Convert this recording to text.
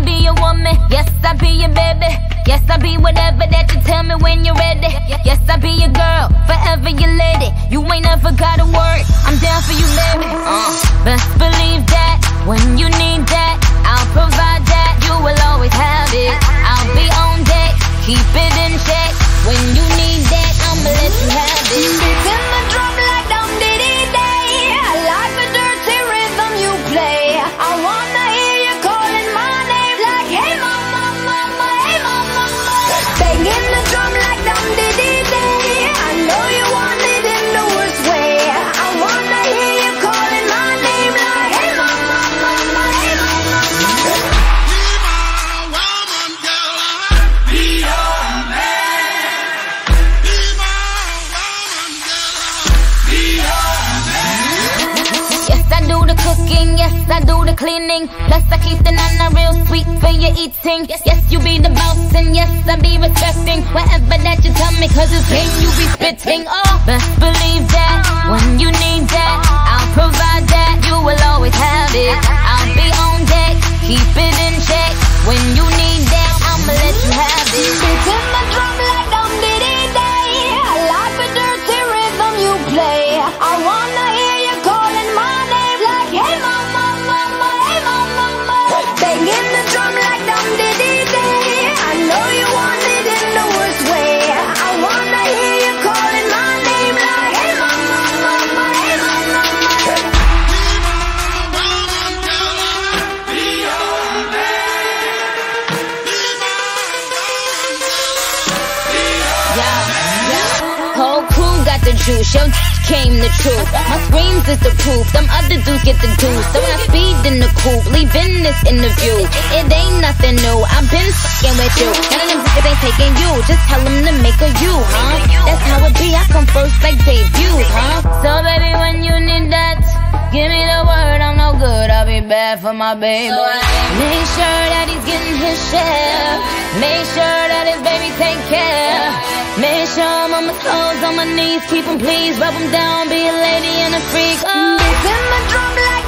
I be your woman. Yes, I be your baby. Yes, I be whatever that you tell me when you're ready. Yes, I be your girl, forever your lady. You ain't never gotta worry, I'm down for you, baby. Uh, best believe that when you need that, I'll provide that. You will always have it. I'll be on deck, keep it in check. Cooking, yes, I do the cleaning. Plus, I keep the nana real sweet for your eating. Yes, you be the boss, and yes, I be respecting whatever that you tell me, cause it's game you be spitting. Oh, believe the juice, yo came the truth. My screams is the proof, them other dudes get the juice. So I speed in the coupe, leaving this interview. It ain't nothing new, I've been fucking with you. None of them niggas ain't taking you, just tell them to make a you, huh? That's how it be, I come first like debut, huh? So baby, when you need that, give me the word, I'm no good, I'll be bad for my baby. So Make sure that he's getting his share. Make sure that his baby take care. Make sure I'm on my toes, on my knees, keep 'em please, rub 'em down, be a lady and a freak. Oh. Beats in my drum like